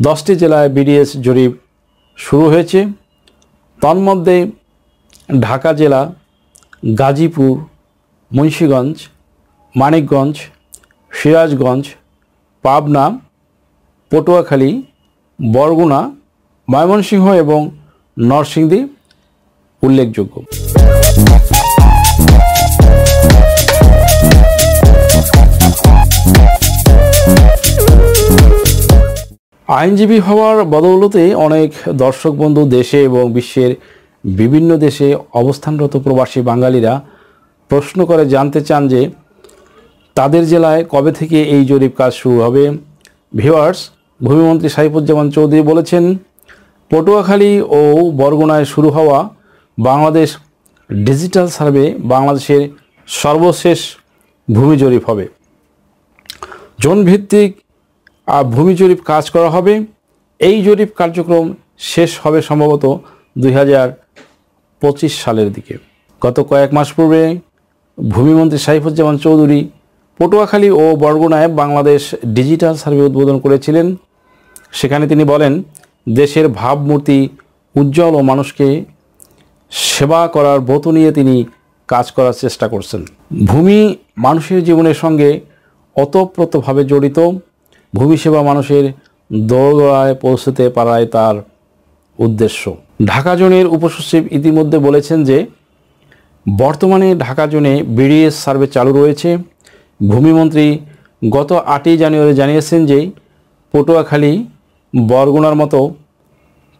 দশটি জেলায় বিডিএস জরিপ শুরু হয়েছে। তন্মধ্যে ঢাকা জেলা, গাজীপুর, মুন্সীগঞ্জ, মানিকগঞ্জ, সিরাজগঞ্জ, পাবনা, পটুয়াখালী, বরগুনা, ময়মনসিংহ এবং নরসিংদী উল্লেখযোগ্য। আইনজীবী হওয়ার বদৌলতে অনেক দর্শক বন্ধু দেশে এবং বিশ্বের বিভিন্ন দেশে অবস্থানরত প্রবাসী বাঙালিরা প্রশ্ন করে জানতে চান যে তাদের জেলায় কবে থেকে এই জরিপ কাজ শুরু হবে? ভিওয়ার্স ভূমিমন্ত্রী সাইফুজ্জামান চৌধুরী বলেছেন, পটুয়াখালী ও বরগুনায় শুরু হওয়া বাংলাদেশ ডিজিটাল সার্ভে বাংলাদেশের সর্বশেষ ভূমি জরিপ হবে। জোনভিত্তিক ভূমি জরিপ কাজ করা হবে। এই জরিপ কার্যক্রম শেষ হবে সম্ভবত দুই হাজার পঁচিশ সালের দিকে। গত কয়েক মাস পূর্বে ভূমিমন্ত্রী সাইফুজ্জামান চৌধুরী পটুয়াখালী ও বরগুনায় বাংলাদেশ ডিজিটাল সার্ভে উদ্বোধন করেছিলেন। সেখানে তিনি বলেন, দেশের ভাবমূর্তি উজ্জ্বল ও মানুষকে সেবা করার ব্রত নিয়ে তিনি কাজ করার চেষ্টা করছেন। ভূমি মানুষের জীবনের সঙ্গে ওতপ্রোতভাবে জড়িত। ভূমি সেবা মানুষের দোরগোড়ায় পৌঁছতে পারায় তার উদ্দেশ্য। ঢাকা জোনের উপসচিব ইতিমধ্যে বলেছেন যে, বর্তমানে ঢাকা জোনে বিডিএস সার্ভে চালু রয়েছে। ভূমিমন্ত্রী গত আটই জানুয়ারি জানিয়েছেন যে, পটুয়াখালী, বরগুনার মতো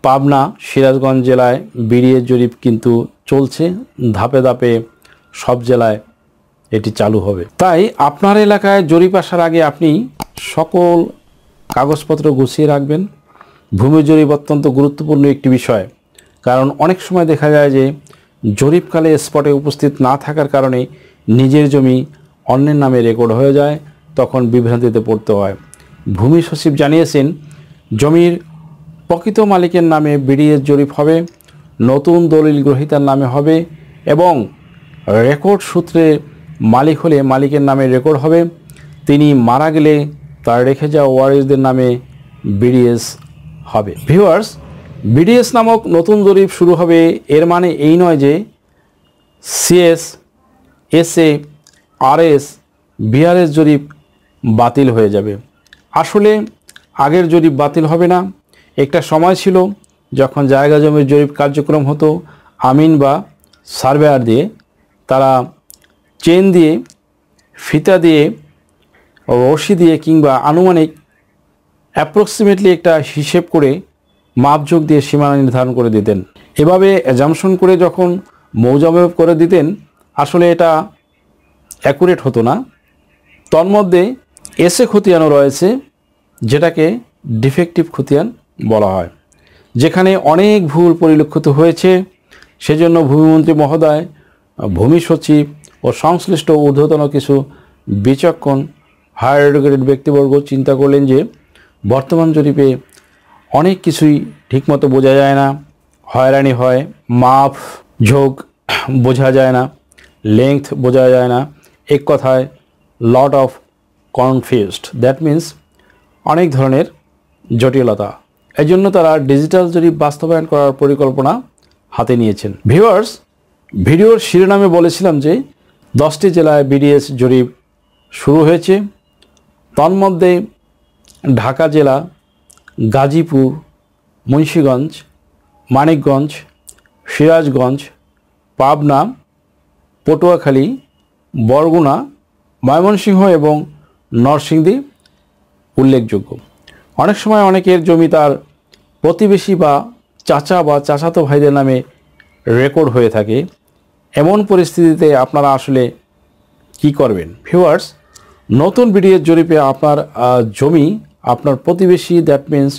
পাবনা, সিরাজগঞ্জ জেলায় বিডিএস জরিপ কিন্তু চলছে। ধাপে ধাপে সব জেলায় এটি চালু হবে। তাই আপনার এলাকায় জরিপ আসার আগে আপনি সকল কাগজপত্র গুছিয়ে রাখবেন। ভূমি জরিপ অত্যন্ত গুরুত্বপূর্ণ একটি বিষয়। কারণ অনেক সময় দেখা যায় যে, জরিপকালে স্পটে উপস্থিত না থাকার কারণে নিজের জমি অন্যের নামে রেকর্ড হয়ে যায়, তখন বিভ্রান্তিতে পড়তে হয়। ভূমি সচিব জানিয়েছেন, জমির প্রকৃত মালিকের নামে বিডিএস জরিপ হবে, নতুন দলিল গ্রহীতার নামে হবে এবং রেকর্ড সূত্রে মালিক হলে মালিকের নামে রেকর্ড হবে। তিনি মারা গেলে তার রেখে যাওয়া ওয়ারিসদের নামে বিডিএস হবে। ভিউয়ার্স বিডিএস নামক নতুন জরিপ শুরু হবে, এর মানে এই নয় যে সিএস এসএ আরএস বিআরএস জরিপ বাতিল হয়ে যাবে। আসলে আগের জরিপ বাতিল হবে না। একটা সময় ছিল যখন জায়গা জমির জরিপ কার্যক্রম হতো, আমিন বা সার্ভেয়ার দিয়ে। তারা চেন দিয়ে, ফিতা দিয়ে রশি দিয়ে কিংবা আনুমানিক অ্যাপ্রক্সিমেটলি একটা হিসেব করে মাপযোগ দিয়ে সীমানা নির্ধারণ করে দিতেন। এভাবে অ্যাজামশন করে যখন মৌজামেপ করে দিতেন, আসলে এটা অ্যাকুরেট হতো না। তন্মধ্যে এসে খতিয়ানও রয়েছে, যেটাকে ডিফেক্টিভ খতিয়ান বলা হয়, যেখানে অনেক ভুল পরিলক্ষিত হয়েছে। সেজন্য ভূমিমন্ত্রী মহোদয়, ভূমি সচিব ও সংশ্লিষ্ট ঊর্ধ্বতন কিছু বিচক্ষণ হায়ার এডুকেটেড ব্যক্তিবর্গ চিন্তা করলেন যে বর্তমান জরিপে অনেক কিছুই ঠিকমতো বোঝা যায় না, হয়রানি হয়, মাপ, ঝোঁক বোঝা যায় না লেংথ বোঝা যায় না, এক কথায় lot of confused that means অনেক ধরনের জটিলতা। এই জন্য তারা ডিজিটাল জরিপ বাস্তবায়ন করার পরিকল্পনা হাতে নিয়েছেন। ভিউয়ার্স ভিডিওর শিরোনামে বলেছিলাম যে দশটি জেলায় বিডিএস জরিপ শুরু হয়েছে। তন্মধ্যে ঢাকা জেলা, গাজীপুর, মুন্সীগঞ্জ, মানিকগঞ্জ, সিরাজগঞ্জ, পাবনা, পটুয়াখালী, বরগুনা, ময়মনসিংহ এবং নরসিংদী উল্লেখযোগ্য। অনেক সময় অনেকের জমি তার প্রতিবেশী বা চাচা বা চাচাতো ভাইদের নামে রেকর্ড হয়ে থাকে। এমন পরিস্থিতিতে আপনারা আসলে কি করবেন? ভিউয়ার্স নতুন বিডিএস জরিপে আপনার জমি, আপনার প্রতিবেশী দ্যাট মিন্স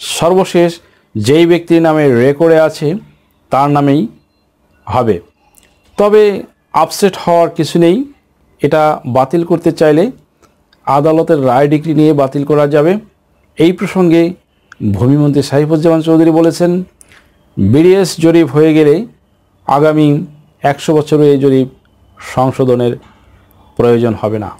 সর্বশেষ যেই ব্যক্তির নামে রেকর্ডে আছে, তার নামেই হবে। তবে আপসেট হওয়ার কিছু নেই, এটা বাতিল করতে চাইলে আদালতের রায় ডিগ্রি নিয়ে বাতিল করা যাবে। এই প্রসঙ্গে ভূমিমন্ত্রী সাইফুজ্জামান চৌধুরী বলেছেন, বিডিএস জরিপ হয়ে গেলে আগামী একশো বছরে এই জরিপ সংশোধনের প্রয়োজন হবে না।